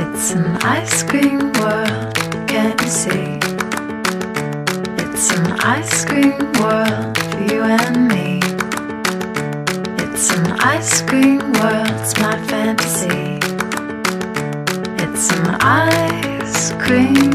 It's an ice cream world, can't you see? It's an ice cream world for you and me. It's an ice cream world, it's my fantasy. It's an ice cream